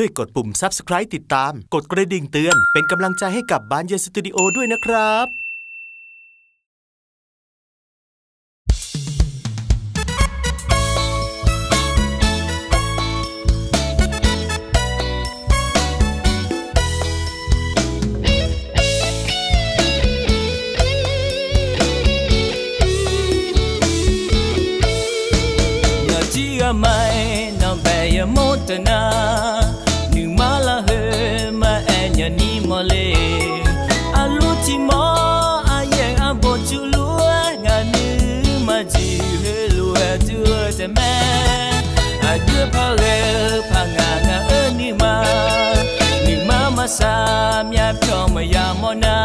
ช่วยกดปุ่ม subscribe ติดตาม กดกระดิ่งเตือน เป็นกำลังใจให้กับบานเย็นสตูดิโอด้วยนะครับเชื่อไหมน้องแ前のべやดนา မြတ်ဖြောမရမောနာ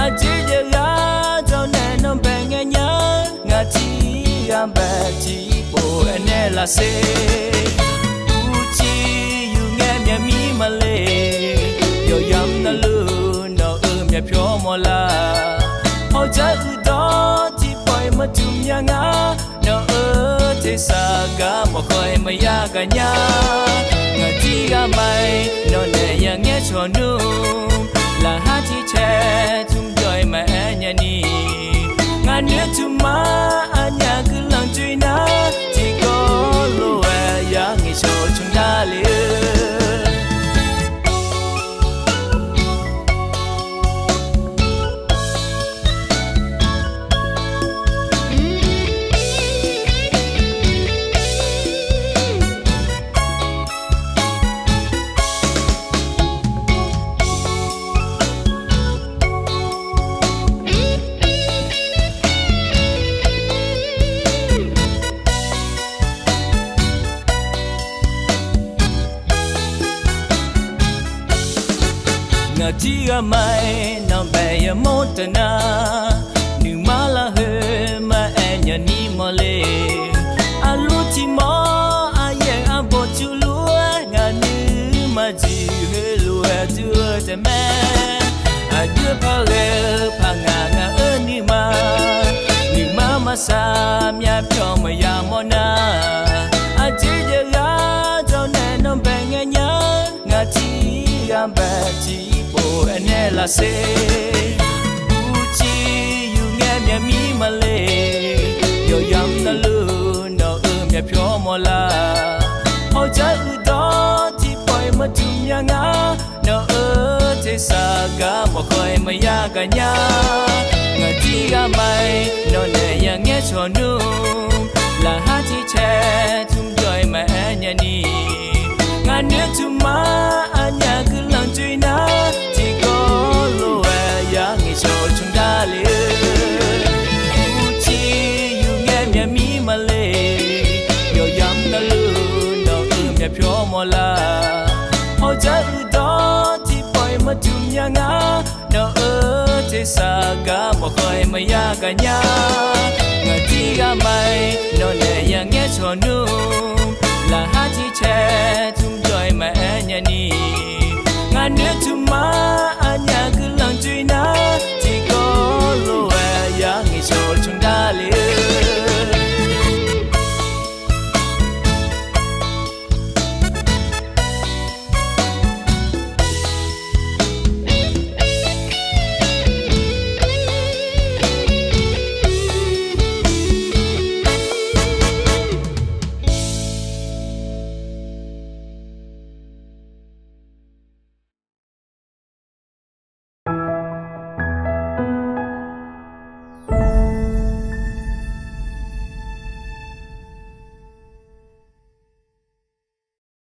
အကြည့်ရလာကြောင့်နဲ့နှုတ်ပဲငယ်ညာငါချီရံပဲချီပိုအနေလာစေဦးချီယူငယ်မြမီမလေးရောရံတလူတော့အမြဖြောမလားဟောချဥတော်ချီပိုင်မတူမြငါတော့အချေစာကမခွိုင်မရကညာ amai no ne yang ye cho nu. La ha ti che nga chia mai na. Be ya motana nu mala he ma enya ni mole alu ti mo aye abotu lu nga ni ma ji he lu a tu te me a ju pa le pa nga nga e ni ma ni ma ma sa mya pyo ma ya mo na. A ji de ga do ne no be nga nya nga ti ga ba ji ya se, uchi yu nge mya mi ma le, yo yam na lu no e u mya phyo mo la. O cha u do ti poi ma tu mya nga, no u te sa ga mo khoi ma ya ga nya. Nga ti ga mai, no ne ya nge cho nu, la ha ti che tum joy ma e nya ni. Nga ne tu လာဟောကြဥတော်ဒီပွိုင်မတူမြငါတော့အတေစာကမခွိမရကညာငါတီကမိုင်တော့လည်းရငဲချော်နုလာဟာတီချဲသူကြွိုင်မအညာနီငါနဲ့သူမအညာကလန်ကျွေးနာ